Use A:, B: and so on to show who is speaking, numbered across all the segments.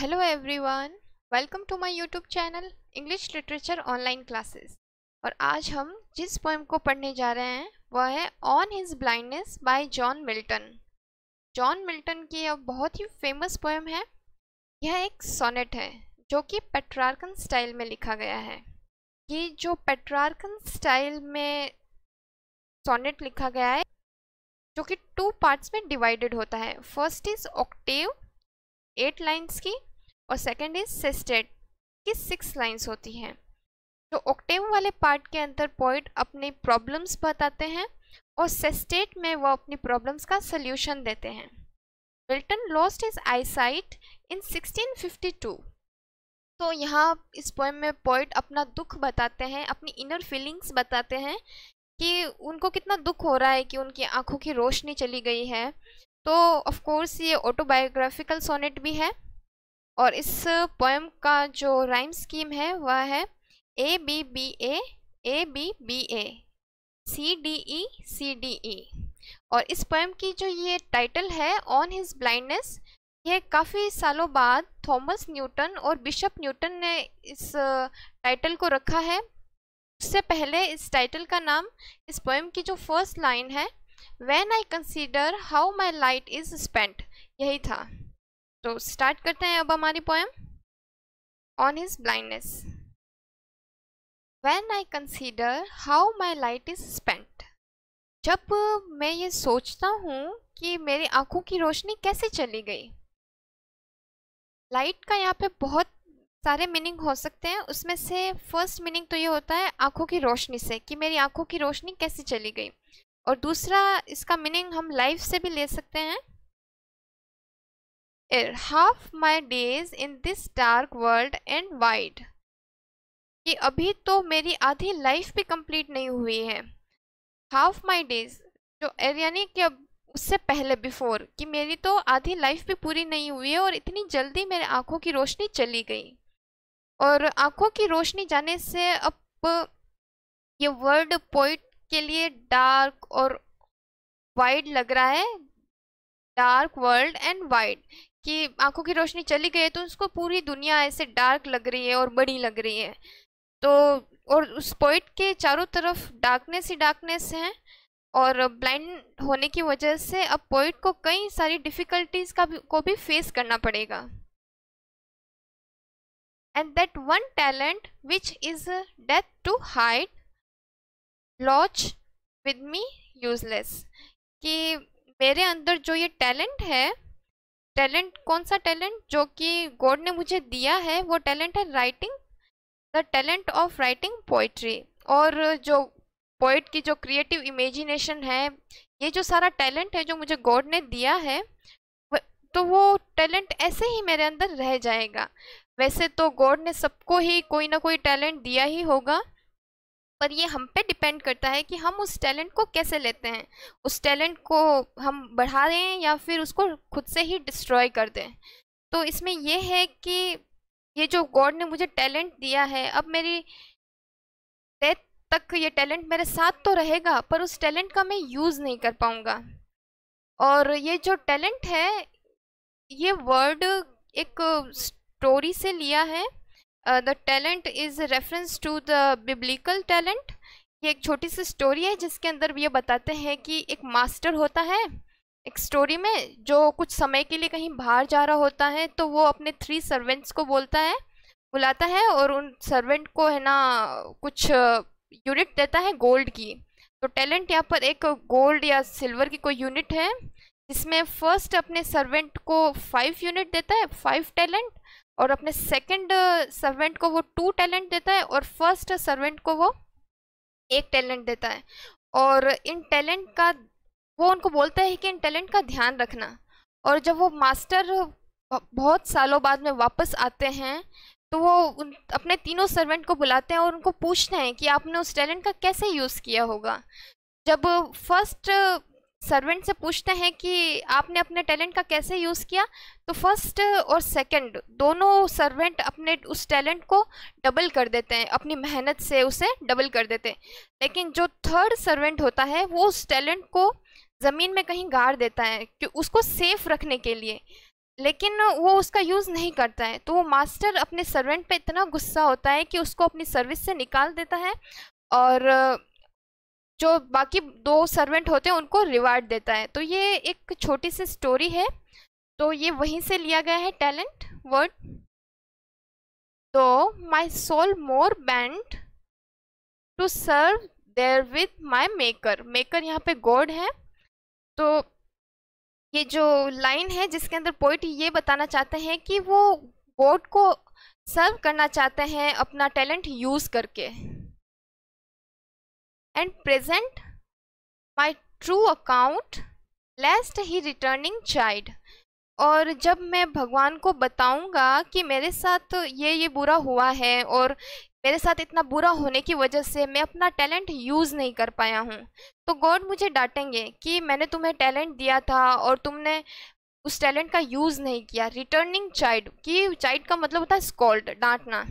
A: Hello everyone welcome to my YouTube channel English literature online classes और आज हम जिस पोएम को पढ़ने जा रहे हैं, वह है on his blindness by John Milton John Milton की अब बहुत ही फ़ेमस पोएम है। यह एक सोनेट है, जो कि पेट्रार्कन स्टाइल में लिखा गया है। ये जो पेट्रार्कन स्टाइल में सोनेट लिखा गया है, जो कि टू पार्ट्स में डिवाइडेड होता है। First is octave eight lines की और सेकंड इज़ सेस्टेट की सिक्स लाइंस होती हैं। तो ऑक्टेव वाले पार्ट के अंदर पोइट अपनी प्रॉब्लम्स बताते हैं और सेस्टेट में वो अपनी प्रॉब्लम्स का सल्यूशन देते हैं। Milton lost is eyesight in 1652 तो यहाँ इस पोएम में पोइट अपना दुख बताते हैं, अपनी इनर फीलिंग्स बताते हैं कि उनको कितना दुख हो रहा है कि उनकी आँखों की रोशनी चली गई है। तो ऑफ़ कोर्स ये ऑटोबायोग्राफिकल सोनेट भी है। और इस पोएम का जो राइम स्कीम है, वह है A B B A A B B A C D E C D E और इस पोएम की जो ये टाइटल है ऑन हिज ब्लाइंडनेस ये काफ़ी सालों बाद थॉमस न्यूटन और बिशप न्यूटन ने इस टाइटल को रखा है। उससे पहले इस टाइटल का नाम, इस पोएम की जो फ़र्स्ट लाइन है when I consider how my light is spent यही था। तो स्टार्ट करते हैं अब हमारी poem on his blindness when I consider how my light is spent जब मैं ये सोचता हूँ कि मेरी आँखों की रोशनी कैसे चली गई लाइट का यहाँ पे बहुत सारे मीनिंग हो सकते हैं। उसमें से फ़र्स्ट मीनिंग तो ये होता है आँखों की रोशनी से कि मेरी आँखों की रोशनी कैसे चली गई। और दूसरा इसका मीनिंग हम लाइफ से भी ले सकते हैं। Half my days in this dark world and wide कि अभी तो मेरी आधी लाइफ भी कंप्लीट नहीं हुई है। हाफ़ माई डेज़ जो यानी कि अब उससे पहले बिफोर कि मेरी तो आधी लाइफ भी पूरी नहीं हुई है और इतनी जल्दी मेरे आँखों की रोशनी चली गई। और आँखों की रोशनी जाने से अब ये वर्ल्ड पोइट के लिए डार्क और वाइड लग रहा है। डार्क वर्ल्ड एंड वाइड कि आँखों की रोशनी चली गई है तो उसको पूरी दुनिया ऐसे डार्क लग रही है और बड़ी लग रही है। तो और उस पॉइंट के चारों तरफ़ डार्कनेस ही डार्कनेस है और ब्लाइंड होने की वजह से अब पोइट को कई सारी डिफ़िकल्टीज का भी, को भी फेस करना पड़ेगा। And that one talent which is death to hide lodged with me useless कि मेरे अंदर जो ये टैलेंट है टैलेंट, कौन सा टैलेंट जो कि गॉड ने मुझे दिया है, वो टैलेंट है writing, the talent of writing poetry और जो पोइट की जो क्रिएटिव इमेजिनेशन है, ये जो सारा टैलेंट है जो मुझे गॉड ने दिया है तो वो टैलेंट ऐसे ही मेरे अंदर रह जाएगा। वैसे तो गॉड ने सबको ही कोई ना कोई टैलेंट दिया ही होगा पर ये हम पे डिपेंड करता है कि हम उस टैलेंट को कैसे लेते हैं। उस टैलेंट को हम बढ़ा दें या फिर उसको खुद से ही डिस्ट्रॉय कर दें। तो इसमें यह है कि ये जो गॉड ने मुझे टैलेंट दिया है, अब मेरी डेथ तक ये टैलेंट मेरे साथ तो रहेगा, पर उस टैलेंट का मैं यूज़ नहीं कर पाऊँगा। और ये जो टैलेंट है, ये वर्ड एक स्टोरी से लिया है। The talent is reference to the biblical talent ये एक छोटी सी स्टोरी है जिसके अंदर ये बताते हैं कि एक मास्टर होता है, एक स्टोरी में जो कुछ समय के लिए कहीं बाहर जा रहा होता है तो वो अपने थ्री सर्वेंट्स को बोलता है, बुलाता है और उन सर्वेंट को है ना, कुछ यूनिट देता है गोल्ड की। तो टैलेंट यहाँ पर एक गोल्ड या सिल्वर की कोई यूनिट है, जिसमें फ़र्स्ट अपने सर्वेंट को फाइव यूनिट देता है फाइव टैलेंट और अपने सेकंड सर्वेंट को वो टू टैलेंट देता है और फ़र्स्ट सर्वेंट को वो एक टैलेंट देता है। और इन टैलेंट का, वो उनको बोलता है कि इन टैलेंट का ध्यान रखना। और जब वो मास्टर बहुत सालों बाद में वापस आते हैं तो वो उन, अपने तीनों सर्वेंट को बुलाते हैं और उनको पूछते हैं कि आपने उस टैलेंट का कैसे यूज़ किया होगा। जब फ़र्स्ट सर्वेंट से पूछते हैं कि आपने अपने टैलेंट का कैसे यूज़ किया? तो फ़र्स्ट और सेकंड दोनों सर्वेंट अपने उस टैलेंट को डबल कर देते हैं, अपनी मेहनत से उसे डबल कर देते हैं। लेकिन जो थर्ड सर्वेंट होता है, वो उस टैलेंट को ज़मीन में कहीं गाड़ देता है, कि उसको सेफ़ रखने के लिए। लेकिन वो उसका यूज़ नहीं करता है तो वो मास्टर अपने सर्वेंट पे इतना गुस्सा होता है कि उसको अपनी सर्विस से निकाल देता है और जो बाकी दो सर्वेंट होते हैं, उनको रिवार्ड देता है। तो ये एक छोटी सी स्टोरी है। तो ये वहीं से लिया गया है टैलेंट वर्ड तो my soul more bent to serve therewith my maker maker यहाँ पे गॉड है। तो ये जो लाइन है, जिसके अंदर पोइट ये बताना चाहते हैं कि वो गॉड को सर्व करना चाहते हैं अपना टैलेंट यूज़ करके। And present my true account, lest he returning child और जब मैं भगवान को बताऊँगा कि मेरे साथ ये ये बुरा हुआ है और मेरे साथ इतना बुरा होने की वजह से मैं अपना टैलेंट यूज़ नहीं कर पाया हूँ तो गॉड मुझे डांटेंगे कि मैंने तुम्हें टैलेंट दिया था और तुमने उस टैलेंट का यूज़ नहीं किया। रिटर्निंग चाइल्ड कि चाइल्ड का मतलब होता है स्कॉल्ड डांटना।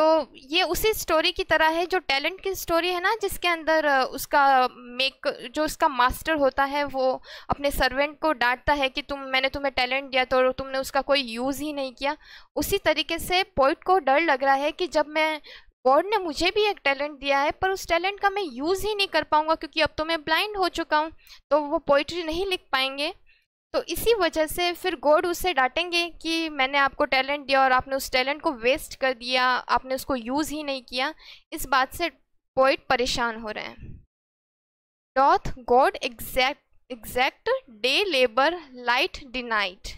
A: तो ये उसी स्टोरी की तरह है, जो टैलेंट की स्टोरी है ना, जिसके अंदर उसका मेक जो उसका मास्टर होता है, वो अपने सर्वेंट को डांटता है कि तुम, मैंने तुम्हें टैलेंट दिया तो तुमने उसका कोई यूज़ ही नहीं किया। उसी तरीके से पोइट को डर लग रहा है कि जब मैं गॉड ने मुझे भी एक टैलेंट दिया है, पर उस टैलेंट का मैं यूज़ ही नहीं कर पाऊँगा, क्योंकि अब तो मैं ब्लाइंड हो चुका हूँ तो वो पोइट्री नहीं लिख पाएँगे। तो इसी वजह से फिर गॉड उससे डांटेंगे कि मैंने आपको टैलेंट दिया और आपने उस टैलेंट को वेस्ट कर दिया, आपने उसको यूज़ ही नहीं किया। इस बात से पोइट परेशान हो रहे हैं। Doth God exact exact day labour light denied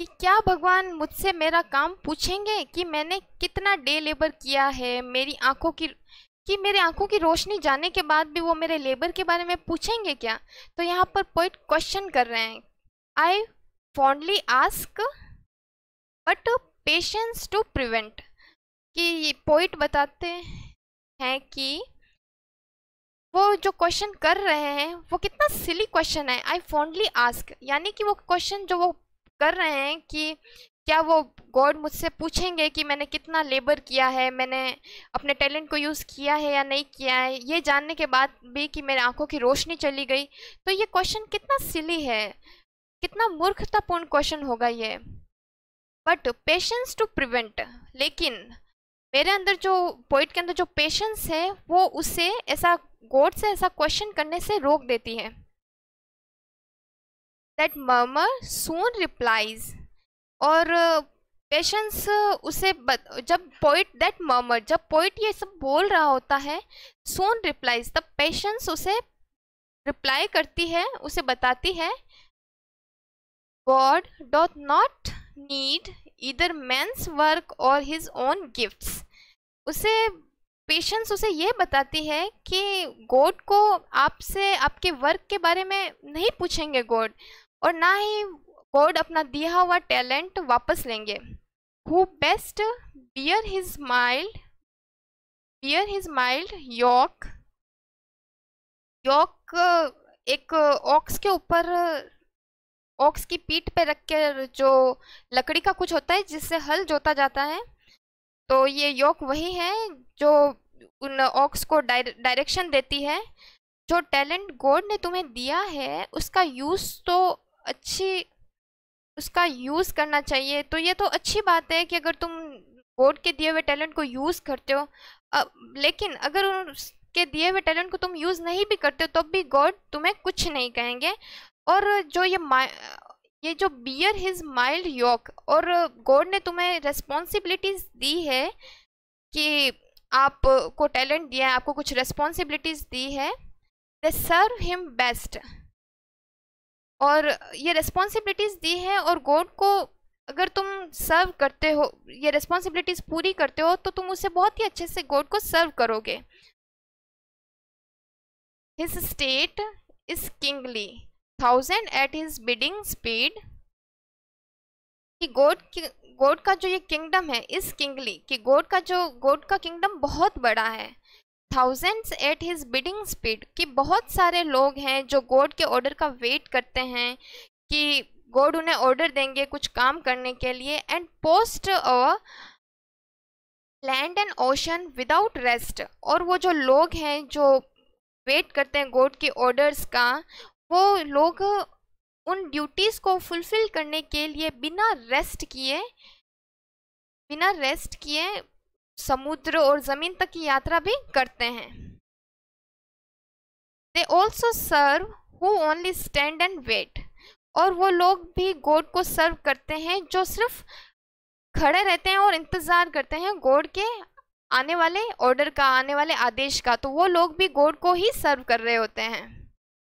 A: कि क्या भगवान मुझसे मेरा काम पूछेंगे कि मैंने कितना डे लेबर किया है? मेरी आँखों की, कि मेरे आँखों की रोशनी जाने के बाद भी वो मेरे लेबर के बारे में पूछेंगे क्या? तो यहाँ पर पोइट क्वेश्चन कर रहे हैं। I fondly ask, but patience to prevent. कि पोइट बताते हैं कि वो जो क्वेश्चन कर रहे हैं, वो कितना सिली क्वेश्चन है। आई फॉन्डली आस्क यानी कि वो क्वेश्चन जो वो कर रहे हैं कि क्या वो गॉड मुझसे पूछेंगे कि मैंने कितना लेबर किया है, मैंने अपने टैलेंट को यूज़ किया है या नहीं किया है। ये जानने के बाद भी कि मेरे आँखों की रोशनी चली गई। तो ये क्वेश्चन कितना सिली है। कितना मूर्खतापूर्ण क्वेश्चन होगा ये। बट पेशेंस टू प्रिवेंट लेकिन मेरे अंदर जो पोइट के अंदर जो पेशेंस है वो उसे ऐसा गॉड से ऐसा क्वेश्चन करने से रोक देती है। दैट मर्मर सून रिप्लाइज और पेशेंस उसे बत, जब पोइट दैट मर्मर जब पोइट ये सब बोल रहा होता है सोन रिप्लाइज तब पेशेंस उसे रिप्लाई करती है उसे बताती है God doth not need either man's work or his own gifts. उसे पेशेंस उसे ये बताती है कि गॉड को आपसे, आपके वर्क के बारे में नहीं पूछेंगे गॉड और ना ही गॉड अपना दिया हुआ टैलेंट वापस लेंगे who best bear his mild bear his mild yoke yoke एक ऑक्स के ऊपर ऑक्स की पीठ पे रख कर जो लकड़ी का कुछ होता है, जिससे हल जोता जाता है तो ये योक वही है जो उन ऑक्स को डायरेक्शन देती है। जो टैलेंट गॉड ने तुम्हें दिया है, उसका यूज़ तो अच्छी, उसका यूज़ करना चाहिए। तो ये तो अच्छी बात है कि अगर तुम गॉड के दिए हुए टैलेंट को यूज़ करते हो, अब लेकिन अगर उसके दिए हुए टैलेंट को तुम यूज़ नहीं भी करते हो, तब भी गॉड तुम्हें कुछ नहीं कहेंगे। और जो ये ये जो बियर हिज माइल्ड योक और गॉड ने तुम्हें रेस्पॉन्सिबिलिटीज दी है कि आपको टैलेंट दिया है, आपको कुछ रेस्पॉन्सिबिलिटीज दी है दे सर्व हिम बेस्ट और ये रेस्पॉन्सिबिलिटीज दी है और गॉड को अगर तुम सर्व करते हो, ये रेस्पॉन्सिबिलिटीज पूरी करते हो तो तुम उसे बहुत ही अच्छे से गॉड को सर्व करोगे। His state is kingly thousand at his bidding speed कि गोड गोड का जो ये किंगडम है, इस किंगली कि गोड का जो गोड का किंगडम बहुत बड़ा है। Thousands at his bidding speed कि बहुत सारे लोग हैं जो गोड के ऑर्डर का वेट करते हैं, कि गोड उन्हें ऑर्डर देंगे कुछ काम करने के लिए and post a land and ocean without rest और वो जो लोग हैं जो वेट करते हैं गोड के ऑर्डर्स का वो लोग उन ड्यूटीज़ को फुलफिल करने के लिए बिना रेस्ट किए, बिना रेस्ट किए समुद्र और ज़मीन तक की यात्रा भी करते हैं। They also serve who only stand and wait और वो लोग भी गॉड को सर्व करते हैं जो सिर्फ़ खड़े रहते हैं और इंतज़ार करते हैं गॉड के आने वाले ऑर्डर का, आने वाले आदेश का। तो वो लोग भी गॉड को ही सर्व कर रहे होते हैं।